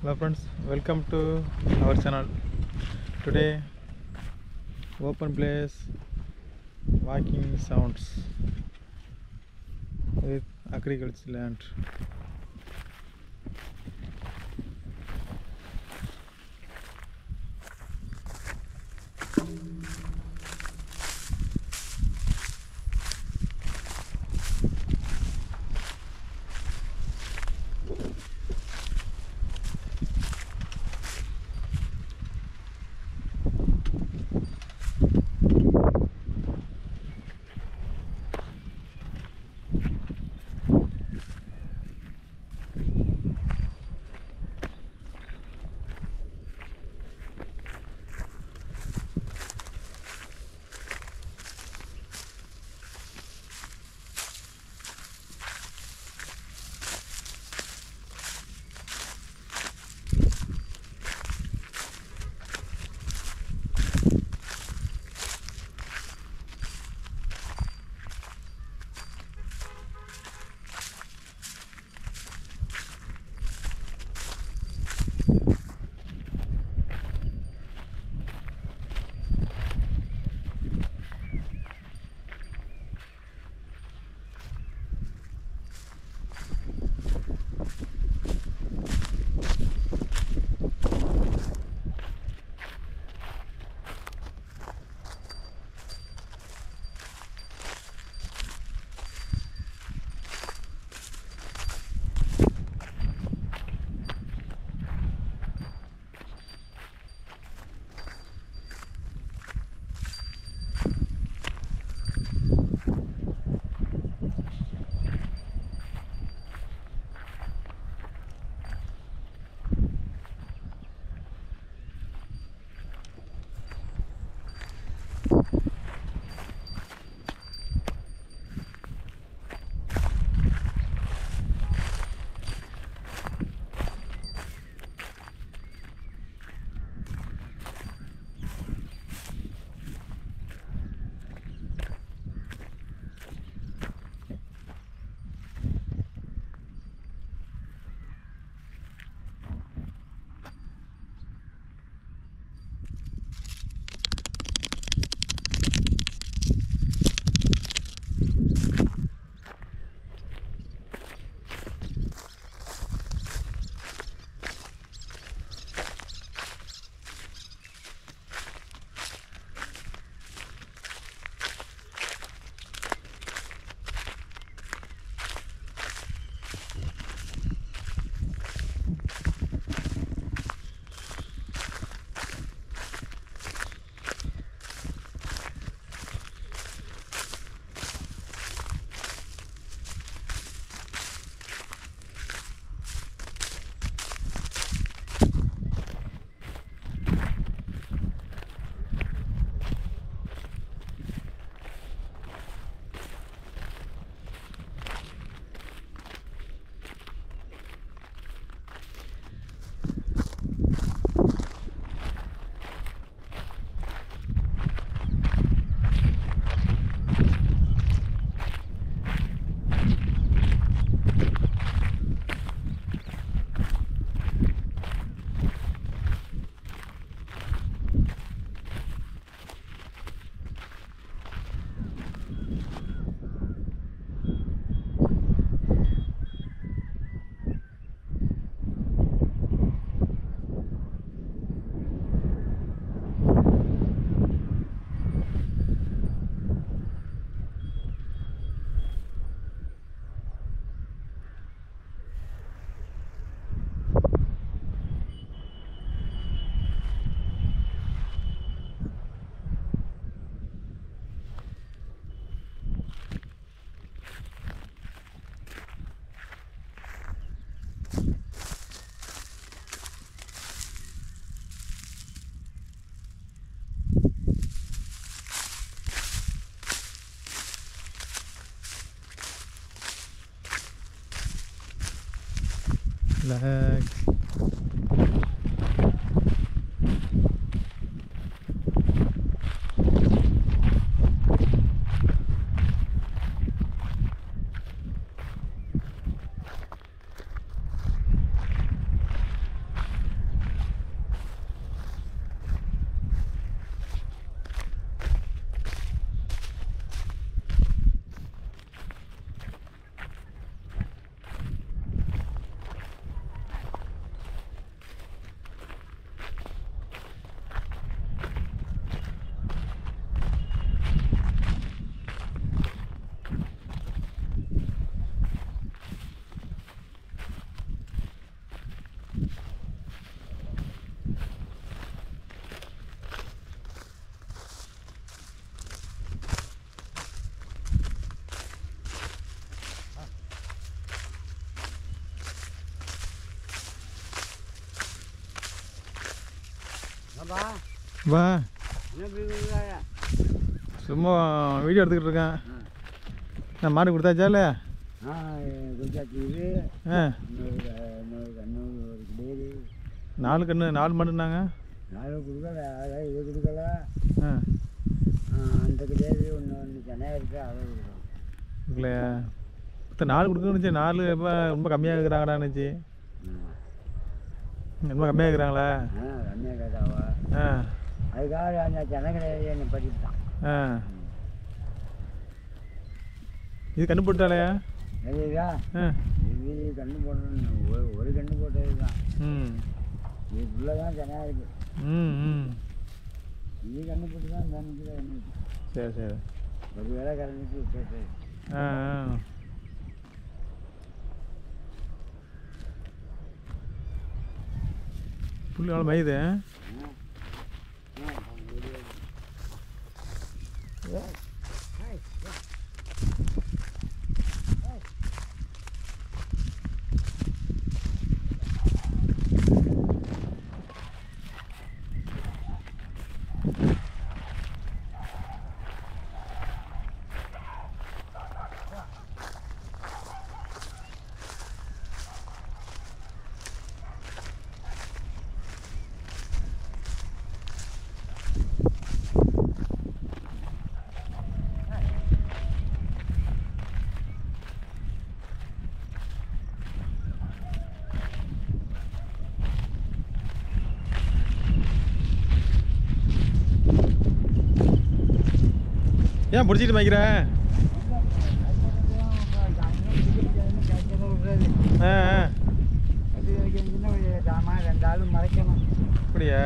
hello friends welcome to our channel. Today open place walking sounds with agriculture land flags. வா. சும்மா video எடுத்துக்கிட்டு இருக்கேன். நான் மாடு கொடுத்தாச்சா இல்லை இன்னொரு கண்ணு நாலு நாலு மாடுனாங்க நாலு கொடுக்கல இது கொடுக்கல. அந்த கிடேரி ஒன்று ஒன்று சென்னை இருக்குது அதை கொடுக்கணும். இல்லையா? மொத்தம் நாலு கொடுக்கணுச்சு நாலு இப்போ ரொம்ப கம்மியாக இருக்கிறாங்கடான்னுச்சு ரொம்ப கம்மியாக இருக்கிறாங்களா ரம்யா கேட்டாவா? அதுக்காக அந்த சென்னை கிடேரி என்னை படித்தான் இது கண்ணு போட்டாலையா ஆ. இது கண்ணு போடணும் ஒரு ஒரு கண்ணு போட்டது தான் இதுக்குள்ளே தான் ம் ம். இது கண்ணு போட்டு தான் என்ன சரி சரி. ஒரு வேலை கறந்துட்டு விட்டுட்டு. ஆ ஆ. புல்லு நாள் மயுது? Yeah. ஏன் பிடிச்சிட்டு வைக்கிற ஆ அப்படியா?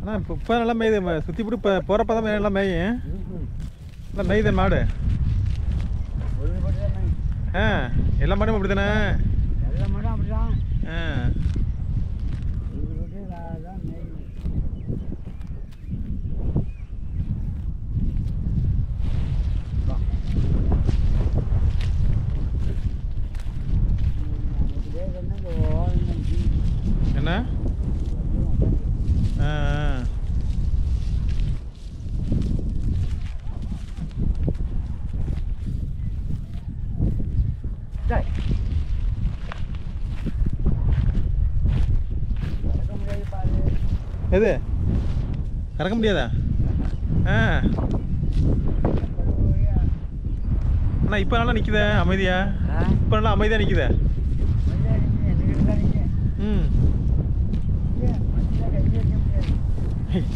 ஆனால் இப்போ இப்போ நல்லா மேயுது. சுற்றி போட்டு இப்போ போகிறப்ப தான் நல்லா மேயும். நல்லா மேயுது மாடு. ஆ எல்லா மாடும் அப்படி தானே எல்லா மட்டும் அப்படிதான். ஆ ஒழுங்குபட்டு நான் தான் மேய்க்கணும் வா. நமக்கு தேவை என்ன இந்த ஓரங்கள் டீ. என்ன ஆ ஆ டேய். நடக்க முடியாது பாரு எது? கறக்க முடியாதா? ஆ. அண்ணா இப்போ நல்லா நிற்குதே அமைதியா? இப்போ நல்லா அமைதியாக நிற்குதே. ம்.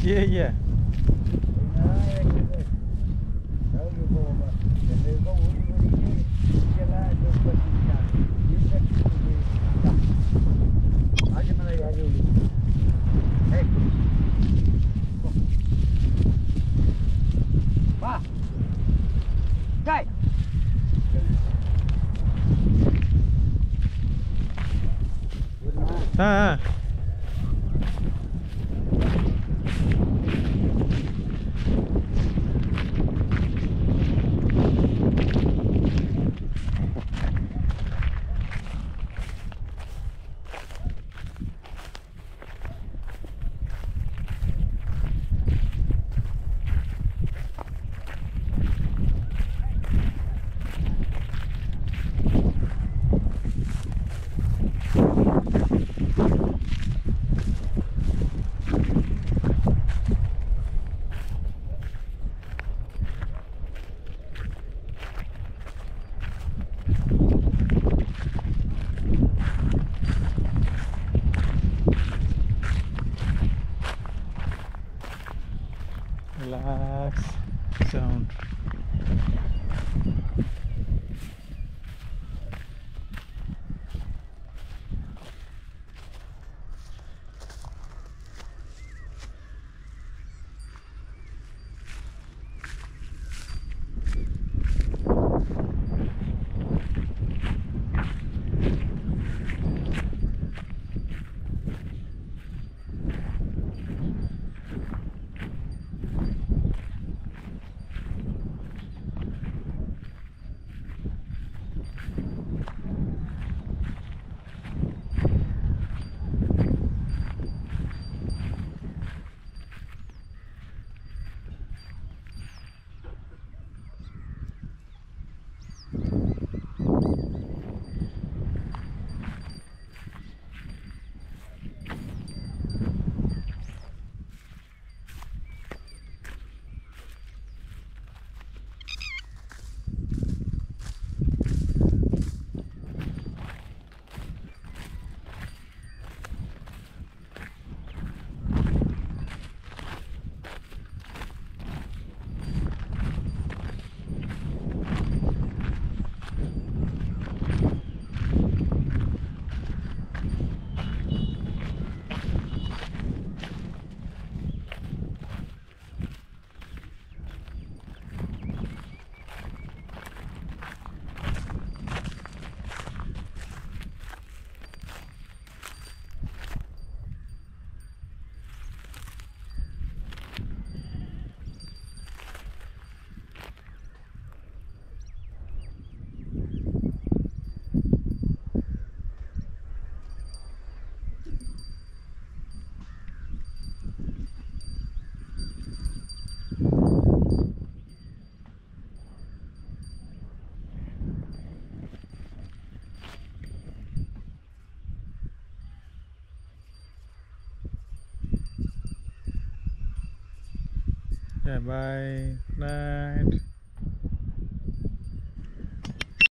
ஏ ஏ relax. Sound Bye. Night.